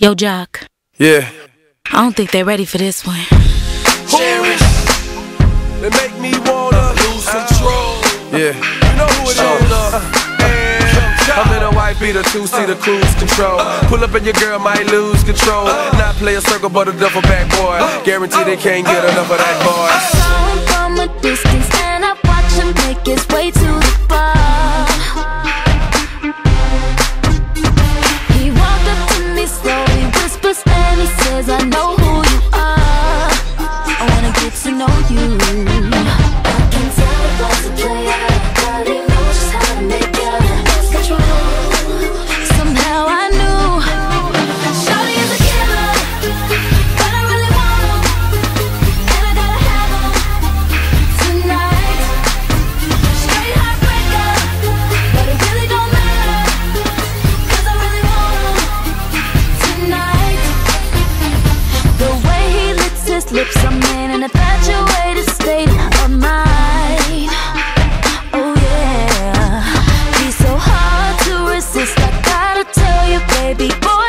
Yo, Jock. Yeah. I don't think they're ready for this one. Cherish. They make me wanna lose control. Yeah. You know who it is. Uh, I'm in a white beater, two seater uh. cruise control. Pull up and your girl might lose control. Uh. Not play a circle, but a duffel back boy. Guarantee they can't get enough of that boy. Lips, I'm in an infatuated people.